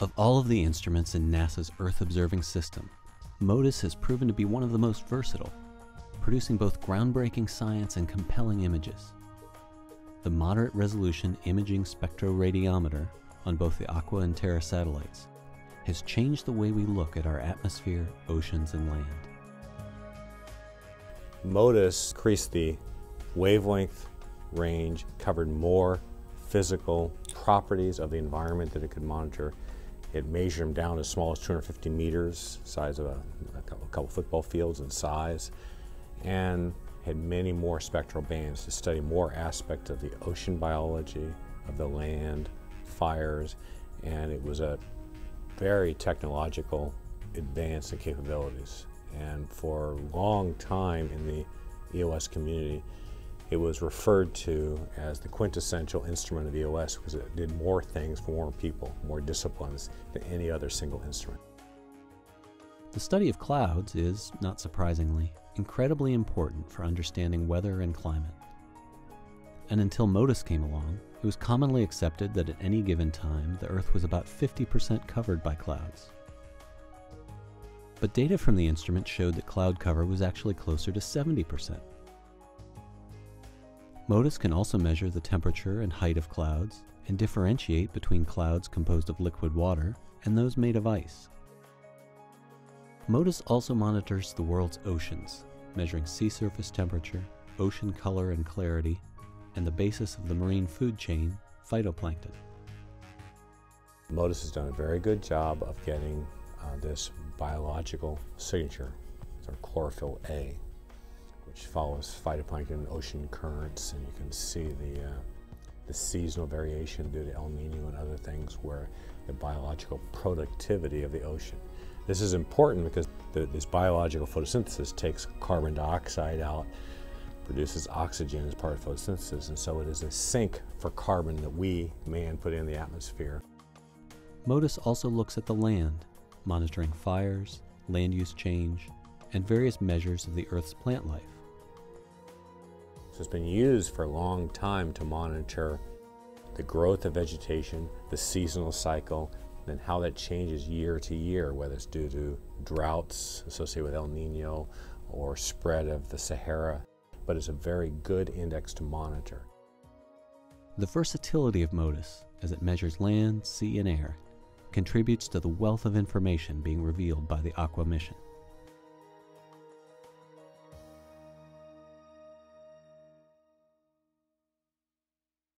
Of all of the instruments in NASA's Earth observing system, MODIS has proven to be one of the most versatile, producing both groundbreaking science and compelling images. The moderate resolution imaging spectroradiometer on both the Aqua and Terra satellites has changed the way we look at our atmosphere, oceans, and land. MODIS increased the wavelength range, covered more physical properties of the environment that it could monitor. It measured them down as small as 250 meters, size of a, a couple, football fields in size, and had many more spectral bands to study more aspects of the ocean biology, of the land, fires, and it was a very technological advance in capabilities. And for a long time in the EOS community, it was referred to as the quintessential instrument of EOS because it did more things for more people, more disciplines than any other single instrument. The study of clouds is, not surprisingly, incredibly important for understanding weather and climate. And until MODIS came along, it was commonly accepted that at any given time the Earth was about 50% covered by clouds. But data from the instrument showed that cloud cover was actually closer to 70%. MODIS can also measure the temperature and height of clouds and differentiate between clouds composed of liquid water and those made of ice. MODIS also monitors the world's oceans, measuring sea surface temperature, ocean color and clarity, and the basis of the marine food chain, phytoplankton. MODIS has done a very good job of getting uh, this biological signature, our chlorophyll A, which follows phytoplankton and ocean currents, and you can see the, uh, the seasonal variation due to El Nino and other things where the biological productivity of the ocean. This is important because the, this biological photosynthesis takes carbon dioxide out, produces oxygen as part of photosynthesis, and so it is a sink for carbon that we, man, put in the atmosphere. MODIS also looks at the land, monitoring fires, land use change, and various measures of the Earth's plant life. So it's been used for a long time to monitor the growth of vegetation, the seasonal cycle, and how that changes year to year, whether it's due to droughts associated with El Nino or spread of the Sahara. But it's a very good index to monitor. The versatility of MODIS, as it measures land, sea, and air, contributes to the wealth of information being revealed by the Aqua mission.